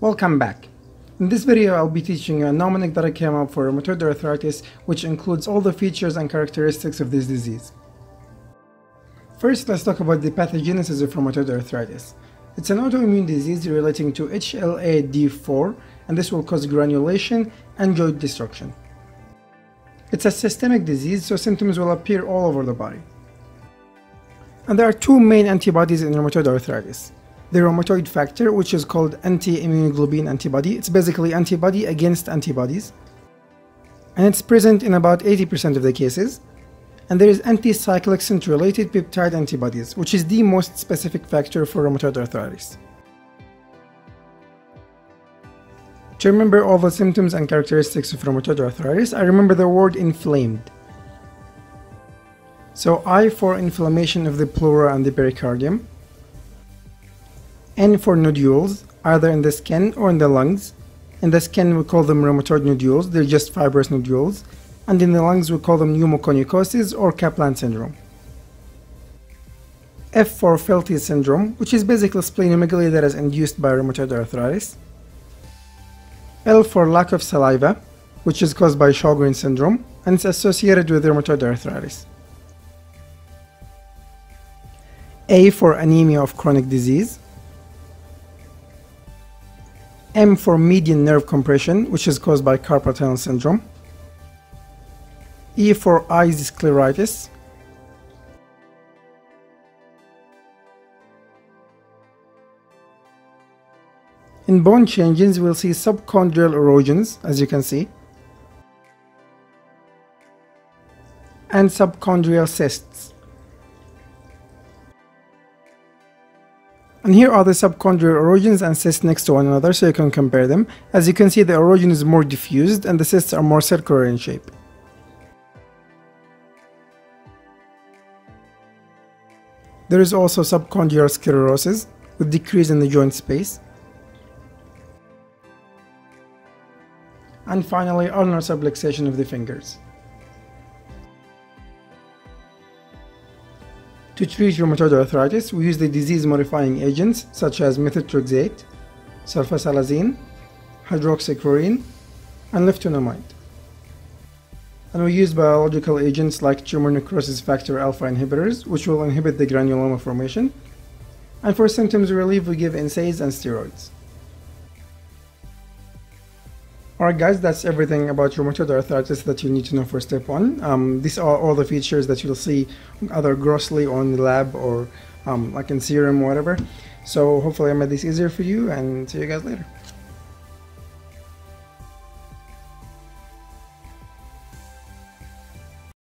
Welcome back. In this video I'll be teaching you a mnemonic that I came up for rheumatoid arthritis which includes all the features and characteristics of this disease. First let's talk about the pathogenesis of rheumatoid arthritis. It's an autoimmune disease relating to HLA-D4 and this will cause granulation and joint destruction. It's a systemic disease so symptoms will appear all over the body. And there are two main antibodies in rheumatoid arthritis the rheumatoid factor, which is called anti-immunoglobulin antibody. It's basically antibody against antibodies. And it's present in about 80% of the cases. And there is anti-cyclic citrullinated peptide antibodies, which is the most specific factor for rheumatoid arthritis. To remember all the symptoms and characteristics of rheumatoid arthritis, I remember the word inflamed. So I for inflammation of the pleura and the pericardium. N for nodules, either in the skin or in the lungs. In the skin, we call them rheumatoid nodules, they're just fibrous nodules. And in the lungs, we call them pneumoconiosis or Caplan syndrome. F for Felty syndrome, which is basically splenomegaly that is induced by rheumatoid arthritis. L for lack of saliva, which is caused by Sjogren syndrome, and it's associated with rheumatoid arthritis. A for anemia of chronic disease. M for median nerve compression, which is caused by carpal tunnel syndrome. E for eyes scleritis. In bone changes, we'll see subchondral erosions, as you can see, and subchondral cysts. And here are the subchondral erosions and cysts next to one another so you can compare them. As you can see the erosion is more diffused and the cysts are more circular in shape. There is also subchondral sclerosis with decrease in the joint space. And finally ulnar subluxation of the fingers. To treat rheumatoid arthritis, we use the disease-modifying agents such as methotrexate, sulfasalazine, hydroxychloroquine, and leflunomide. And we use biological agents like tumor necrosis factor alpha inhibitors, which will inhibit the granuloma formation. And for symptoms relief, we give NSAIDs and steroids. Alright guys, that's everything about rheumatoid arthritis that you need to know for step one. Um, these are all the features that you'll see either grossly on the lab or um, like in serum whatever. So hopefully I made this easier for you and see you guys later.